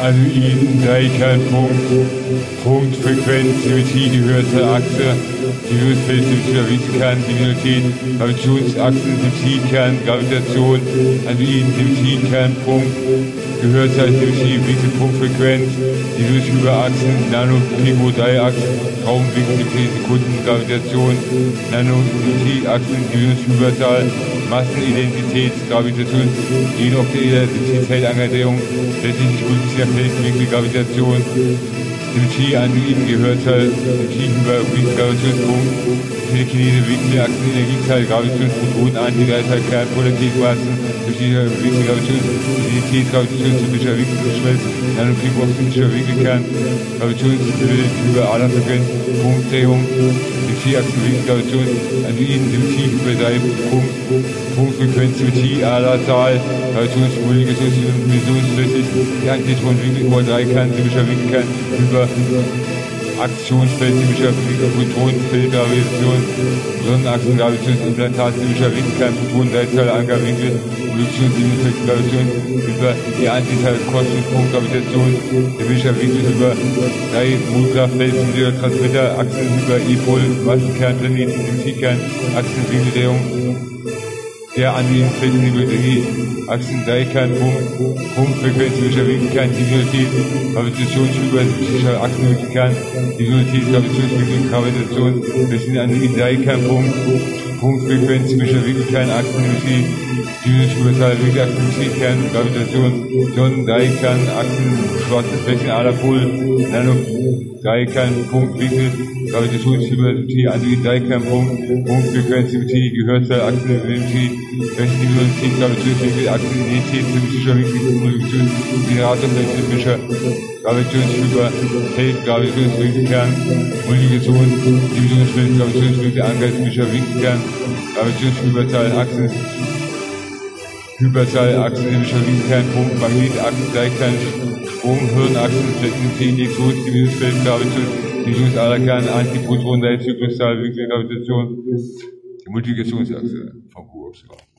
Anuiden, Dreikernpunkt, Punkt, Frequenz, Symmetrie, die höchste Achse, die Virusfeld, Symmetriekern, Divinität, Gravitationsachsen, Symmetriekern, Gravitation, Anuiden, Symmetriekernpunkt, Gehörzahl, Symmetrie, Winkelpunkt, Frequenz, die Virusüberachsen, Nano, Pico, Dreiachsen, Traumwinkel, Symmetrie, Sekunden, Gravitation, Nano, Symmetrieachsen, die Virusüberzahl, Massenidentität, Gravitation, Genokteile, Feldangerdrehung, letztlich nicht multipler Feldwinkel, Gravitation, Symmetrie an ihm gehört halt Symmetrie über Gravitationspunkt, Telekinese, Winkelachsen, Energiezahl, Gravitationsprotonen, Antidreizahl, Kern, Polaritätsmaßen, verschiedene Winkel, Gravitation, Identität, Gravitation, typischer Winkelschmelz, Nanopik, optimischer Winkelkern, Gravitationsbild über Aderfrequenz, Punktdrehung, Symmetrieachsen, Winkel, Gravitation, Anduiden, Symmetrie über drei Punkt, Punktfrequenz, Symmetrie, Aderzahl, Gravitationsmultiplikation, Emissionsflüssig, die Antitronwinkel über drei Kern, typischer Winkelkern, über Aktionsfeld-typischer Photonenfeld, Gravitation, Sonnenachsen, Gravitationsimplantat, typischer Winkelkern, Photonenseitzahl, Ankerwinkel, Evolutionseffekt, Gravitation, über die Antizahl, Kostenpunkt, Gravitation, typischer Winkel über drei Molekularfeld, Transmitter, Achsen über E-Pol, Massenkern, Planeten, Symmetriekern, Achsenwinkeldrehung, der an den Flexibilität, Achsen, Dreikern, Punkt, Punktfrequenz, Divisionalität, Gravitationsschüber, typischer Achsenwinkelkern, Divisionalität, Gravitationswinkel, Gravitation, wir sind an den Dreikern, Punkt, Punktfrequenz, typischer Winkelkern, Achsenwinkel, Divisionschüberzahl, Winkelachsen, Kern, Gravitation, Sonnen, Dreikern, Achsen, schwarze Flächen, Aderpol, Nano, Dreikern, Punktwinkel, Gravitationshypertropie, Android Dreikernpunkt, Punktfrequenz, Gehörzahl, Achsensymmetrie, Rechtsdimensionalität, Gravitationswinkel, Achsenidentität, symmetrischer Winkel, Projektion, Generator, Flächentypischer, Gravitationshyper, Feld, Gravitationswinkelkern, Multiplikation, Divisionsfeld, Gravitationswinkel, angeistischer Winkelkern, Gravitationshyperzahl, Achsen, Hyperzahl, Achsensymmetrischer Winkelkern, Punkt, Magnetachsen, Gleichkern, Sprung, Hirnachsen, Flächentypie, Elektron, Divisionsfeld, Gravitation, Fusionsaderkern, Antiproton, Zyklus, Winkelgravitation, die Multiplikationsachse vom Kuhobstrat.